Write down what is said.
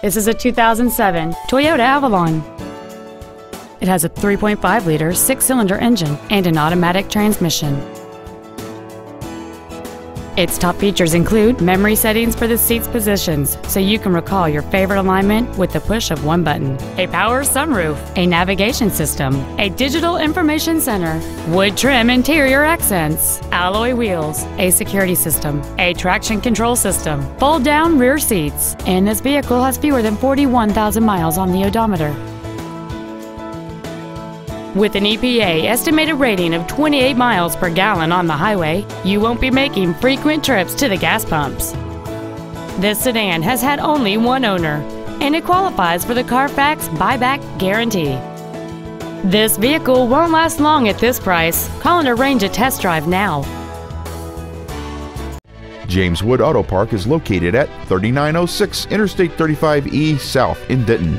This is a 2007 Toyota Avalon. It has a 3.5 liter six cylinder engine and an automatic transmission. Its top features include memory settings for the seat's positions, so you can recall your favorite alignment with the push of one button, a power sunroof, a navigation system, a digital information center, wood trim interior accents, alloy wheels, a security system, a traction control system, fold down rear seats, and this vehicle has fewer than 41,000 miles on the odometer. With an EPA estimated rating of 28 miles per gallon on the highway, you won't be making frequent trips to the gas pumps. This sedan has had only one owner, and it qualifies for the Carfax buyback guarantee. This vehicle won't last long at this price. Call and arrange a test drive now. James Wood Auto Park is located at 3906 Interstate 35E South in Denton.